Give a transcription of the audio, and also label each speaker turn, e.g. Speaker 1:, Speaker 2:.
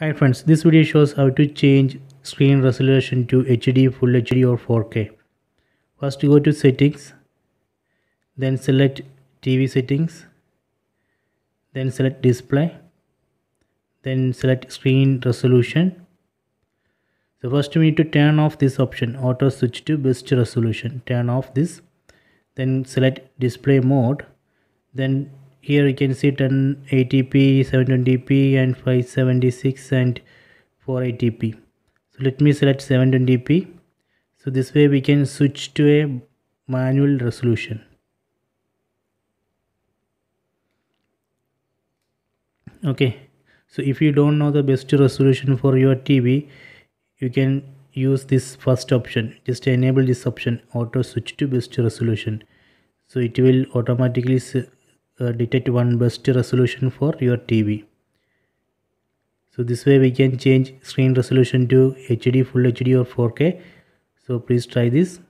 Speaker 1: Hi friends, this video shows how to change screen resolution to HD, Full HD or 4K. First go to settings, then select TV settings, then select display, then select screen resolution. So first we need to turn off this option, auto switch to best resolution. Turn off this, then select display mode, then here you can see 1080p 720p and 576 and 480p so let me select 720p so this way we can switch to a manual resolution. Okay. So if you don't know the best resolution for your tv you can use this first option. Just enable this option auto switch to best resolution. So it will automatically uh, detect one best resolution for your TV. So this way we can change screen resolution to HD, Full HD or 4K. So please try this.